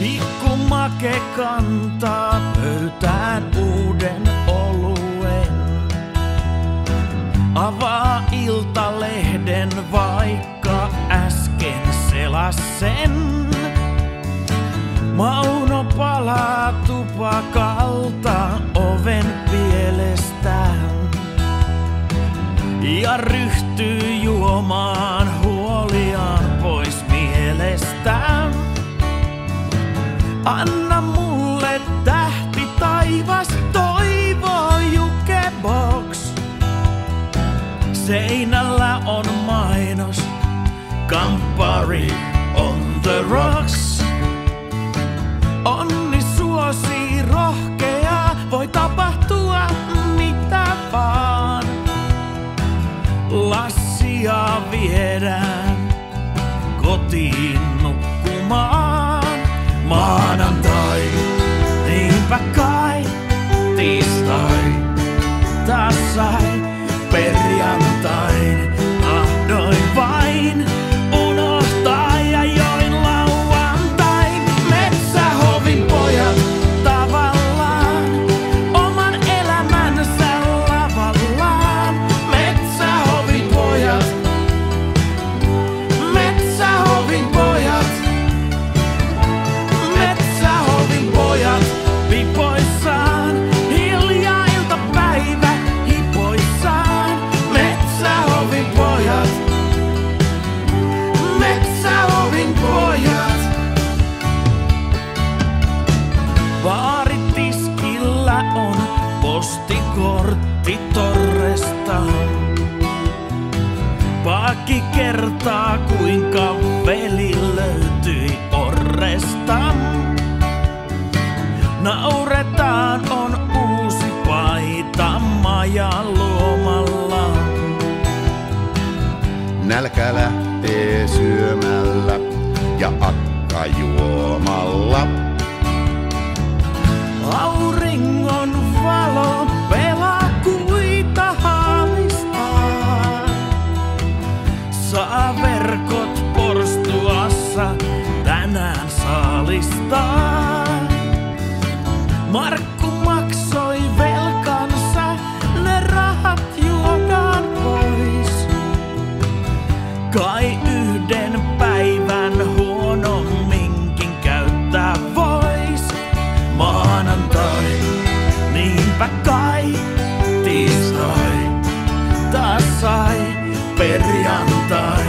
Pikku make kantaa pöytään uuden oluen. Avaa iltalehden vaikka äsken selas sen. Mauno palaa tupakalta oven pielestään ja ryhtyy juomaan Anna mulle tähti taivas toivo jukebox. Seinällä on mainos, Campari on the rocks. Onni suosii rohkea, voi tapahtua mitä vaan. Lassia viedään kotiin. Maanantai, niinpä kai, tiistai, taas sai Paakki kertaa kuinka veli löytyi orresta. Nauretaan on uusi paita maja luomalla. Nälkä lähtee syömällä ja akka juomalla. Auringon tänään saalistaan. Markku maksoi velkansa, ne rahat juodaan pois. Kai yhden päivän huonomminkin käyttää vois. Maanantai, niinpä kai, tiistai, taas sai perjantai.